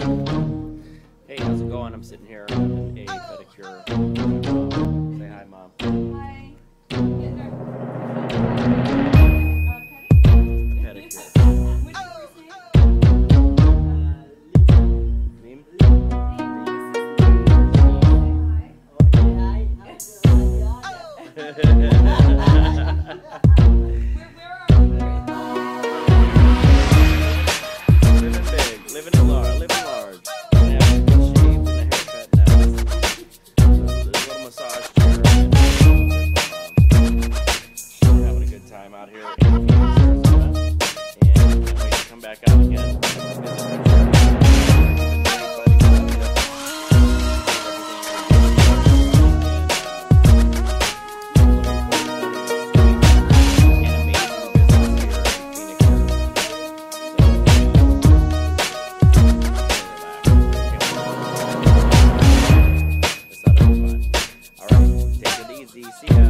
Hey, how's it going? I'm sitting here on a pedicure. Say hi, Mom. Hi. pedicure. Name? See ya.